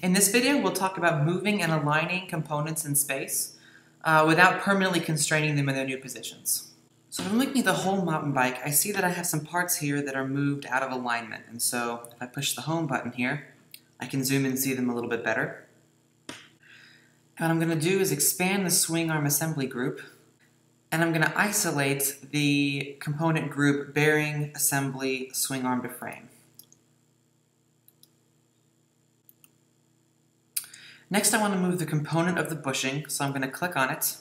In this video, we'll talk about moving and aligning components in space uh, without permanently constraining them in their new positions. So if I'm looking at the whole mountain bike, I see that I have some parts here that are moved out of alignment. And so if I push the home button here, I can zoom and see them a little bit better. And what I'm going to do is expand the swing arm assembly group and I'm going to isolate the component group bearing assembly swing arm to frame. Next I want to move the component of the bushing, so I'm going to click on it.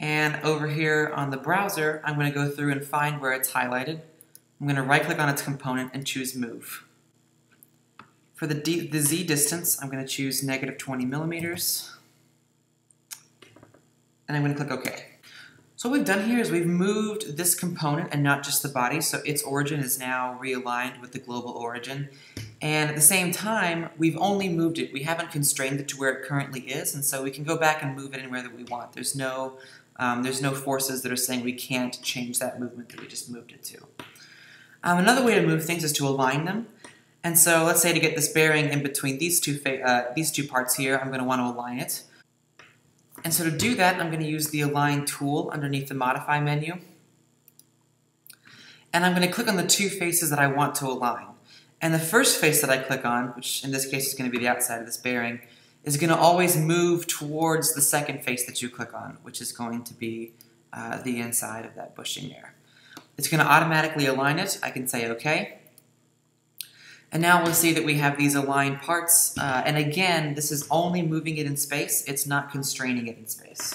And over here on the browser, I'm going to go through and find where it's highlighted. I'm going to right click on its component and choose Move. For the, D the Z distance, I'm going to choose negative 20 millimeters. And I'm going to click OK. So what we've done here is we've moved this component and not just the body, so its origin is now realigned with the global origin. And at the same time, we've only moved it. We haven't constrained it to where it currently is, and so we can go back and move it anywhere that we want. There's no, um, there's no forces that are saying we can't change that movement that we just moved it to. Um, another way to move things is to align them. And so let's say to get this bearing in between these two, uh, these two parts here, I'm going to want to align it. And so to do that, I'm going to use the Align tool underneath the Modify menu. And I'm going to click on the two faces that I want to align. And the first face that I click on, which in this case is going to be the outside of this bearing, is going to always move towards the second face that you click on, which is going to be uh, the inside of that bushing there. It's going to automatically align it. I can say OK. And now we'll see that we have these aligned parts. Uh, and again, this is only moving it in space. It's not constraining it in space.